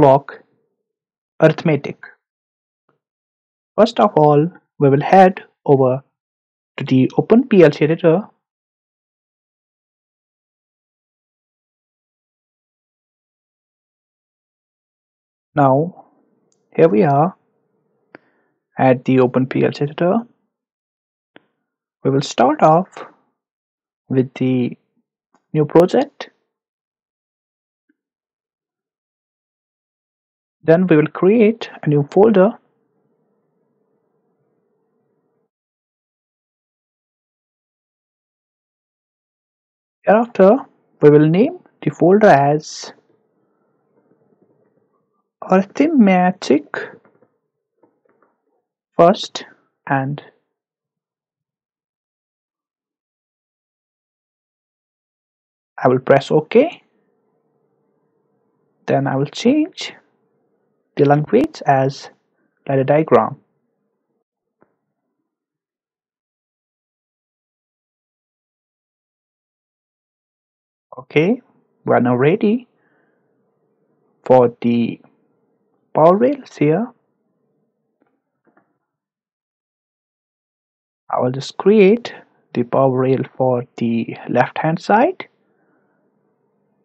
block arithmetic. First of all, we will head over to the Open OpenPLC editor Now, here we are at the Open OpenPLC editor. We will start off with the new project. Then we will create a new folder. Thereafter, we will name the folder as arithmetic first and I will press OK then I will change the language as ladder diagram okay we are now ready for the power rails here. I will just create the power rail for the left hand side.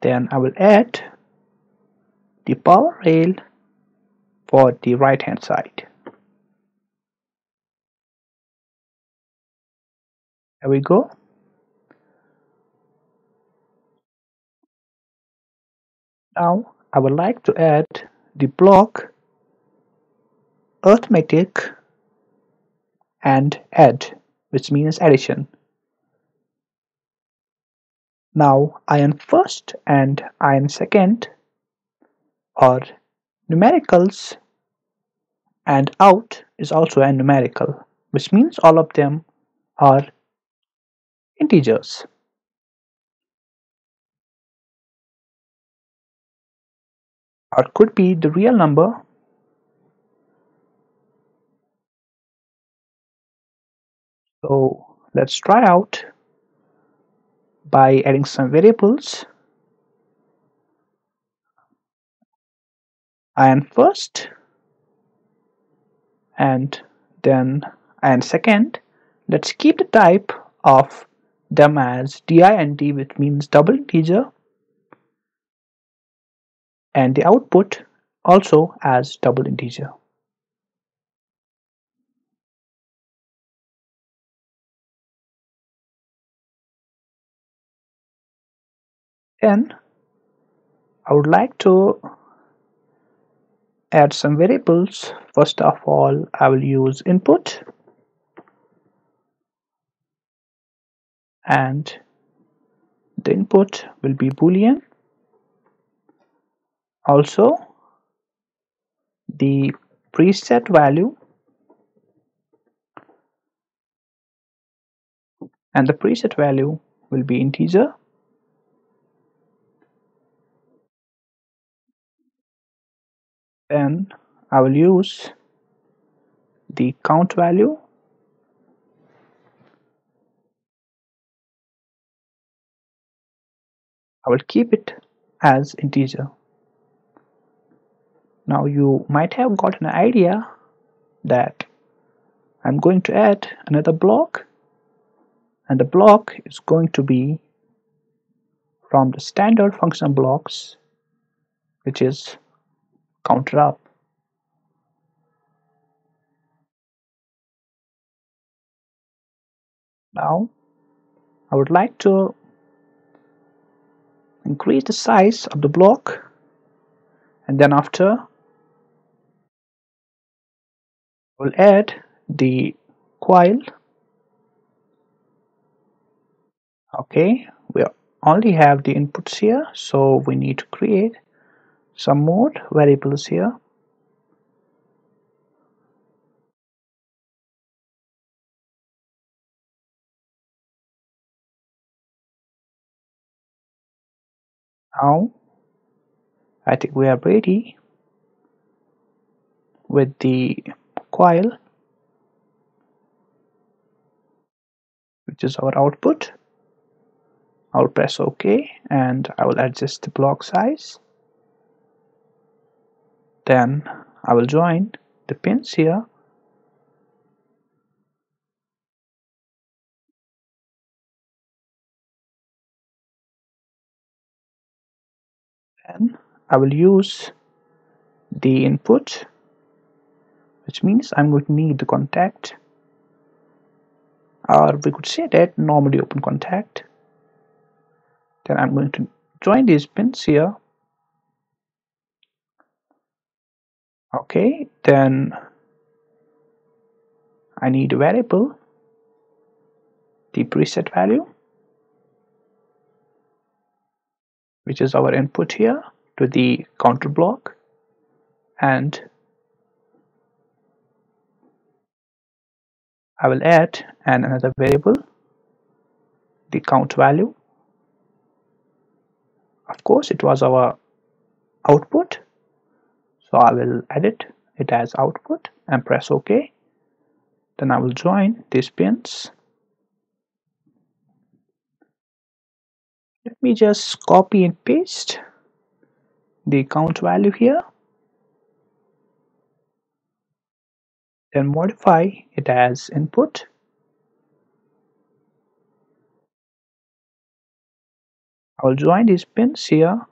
Then I will add the power rail for the right hand side. There we go. Now I would like to add the block arithmetic and add which means addition. Now IN first and IN second are numericals and out is also a numerical which means all of them are integers. Or could be the real number so let's try out by adding some variables. And first and then and second let's keep the type of them as dint which means double integer and the output also as double integer. Then I would like to add some variables. First of all, I will use input and the input will be boolean also the preset value and the preset value will be integer then I will use the count value. I will keep it as integer. Now you might have got an idea that I'm going to add another block and the block is going to be from the standard function blocks which is counter up. Now I would like to increase the size of the block and then after we'll add the coil. Okay we only have the inputs here so we need to create some more variables here. Now I think we are ready with the coil which is our output. I'll press OK and I will adjust the block size then I will join the pins here. Then I will use the input which means I'm going to need the contact or we could say that normally open contact. Then I'm going to join these pins here okay then I need a variable the preset value which is our input here to the counter block and I will add an another variable the count value. Of course it was our output so I will edit it as output and press OK. Then I will join these pins. Let me just copy and paste the count value here. Then modify it as input. I will join these pins here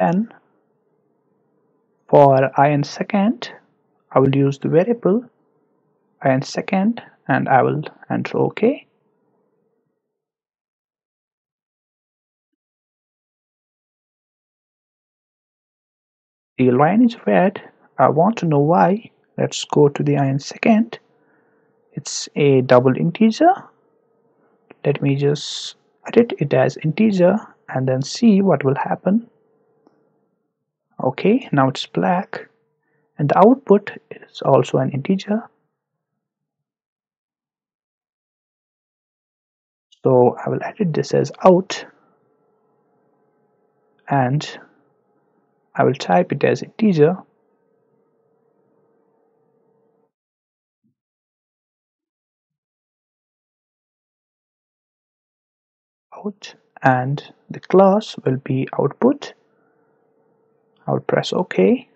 then for i n second I will use the variable i i n second and I will enter OK. The line is red I want to know why. Let's go to the i in second it's a double integer. Let me just edit it as integer and then see what will happen okay now it's black. And the output is also an integer. So I will edit this as out. And I will type it as integer. Out. And the class will be output I will press OK.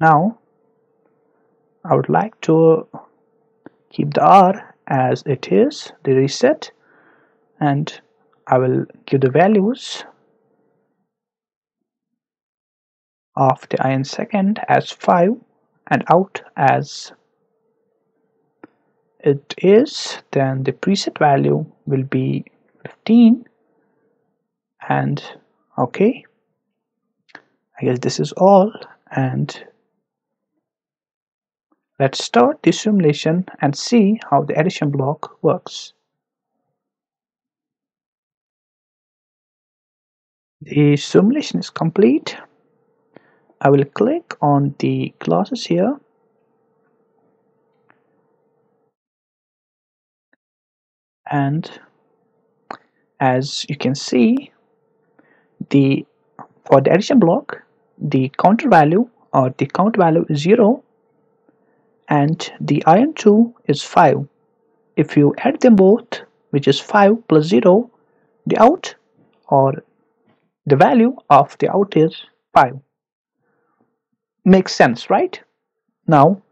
Now I would like to keep the R as it is the reset and I will give the values of the in second as 5 and out as it is then the preset value will be 15 and okay. I guess this is all. And let's start the simulation and see how the addition block works. The simulation is complete. I will click on the classes here. And as you can see the for the addition block the counter value or the count value is 0 and the in2 is 5 if you add them both which is 5 plus 0 the out or the value of the out is 5 makes sense right? Now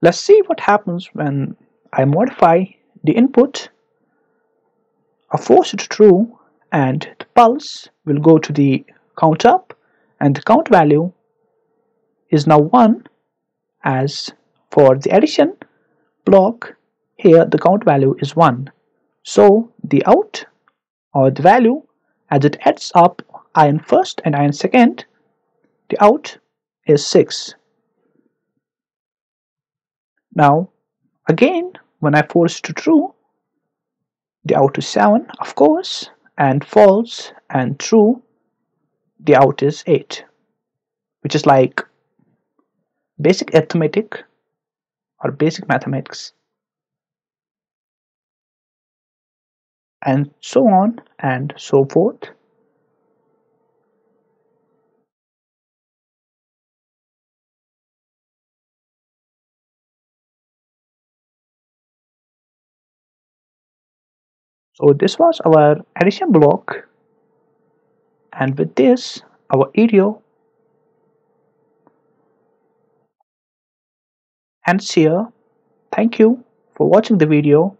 let's see what happens when I modify the input. Force it true and the pulse will go to the count up and the count value is now 1 as for the addition block here the count value is 1 so the out or the value as it adds up i in first and i in second the out is 6 now again when I force to true the out is 7 of course and false and true the out is 8 which is like basic arithmetic or basic mathematics and so on and so forth so this was our addition block. And with this our video ends here. Thank you for watching the video